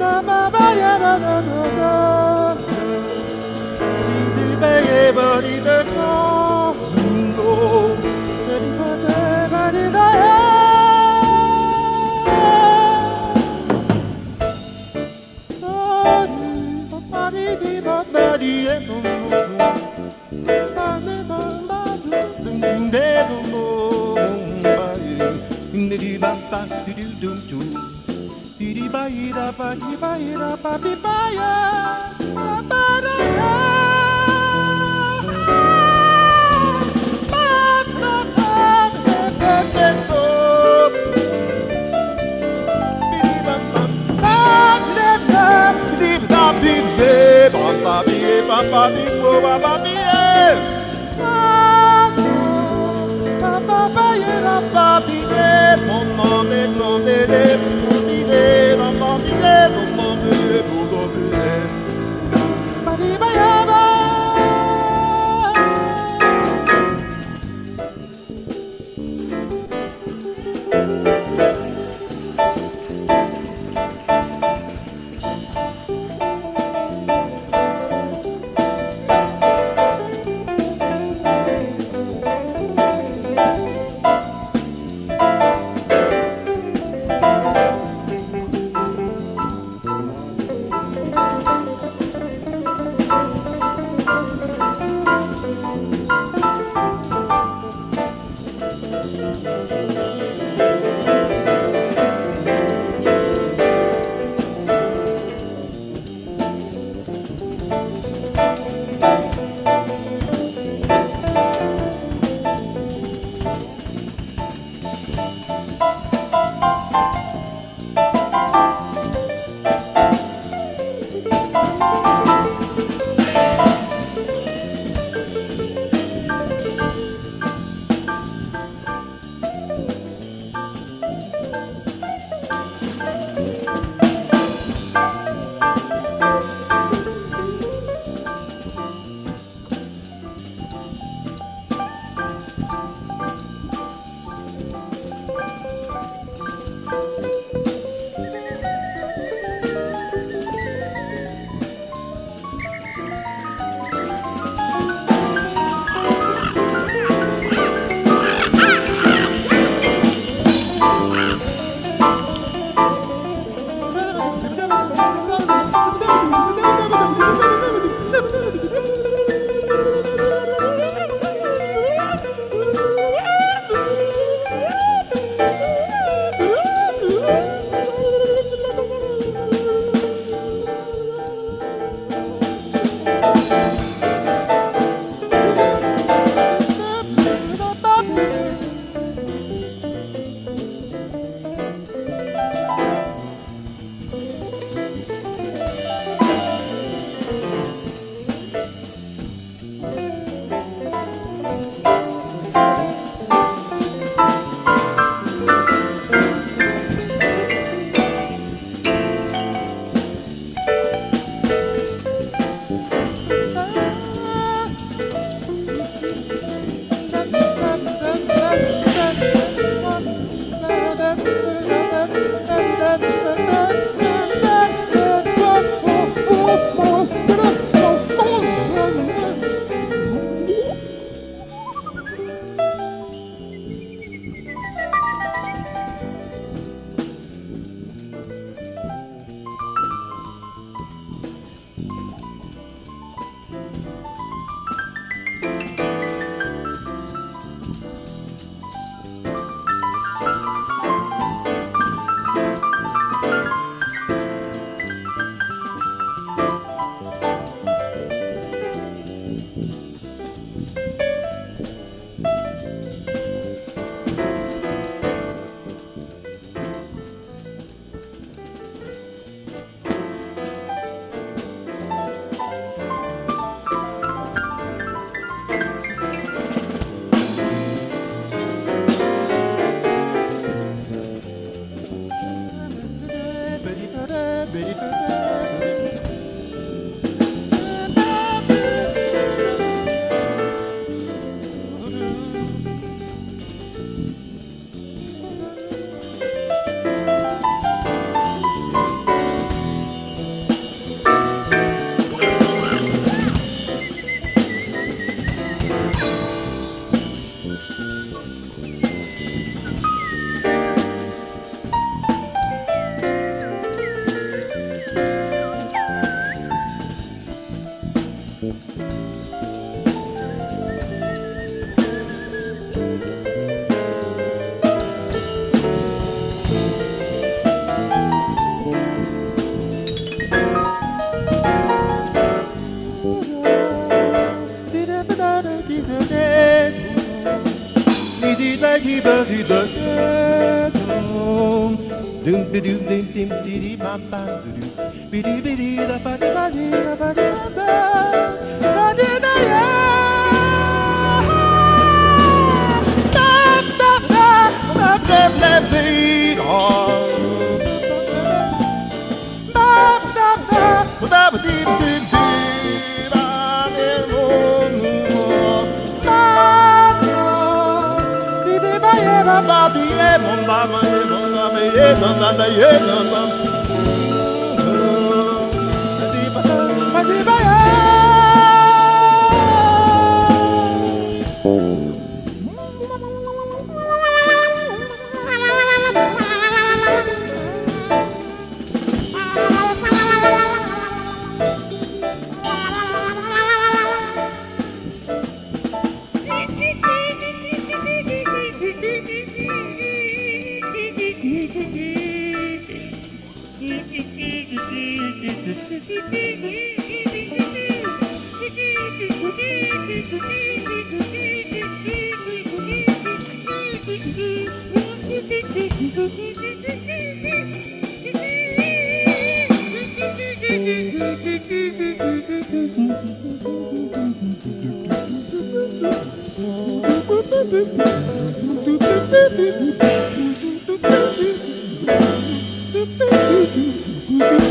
da da da da do do dum dum. Di di ba yi da ba di ba yi da ba bi ba ya ba ba da da. Papa, Papa, Papa, Papa, Papa, Papa, Papa, baby. baggy baggy the home. Be doom ba ye ba ba di e mo ba ma ye mo ba me ye no da da ye no da. Di ba ba di ba ye Thank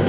you.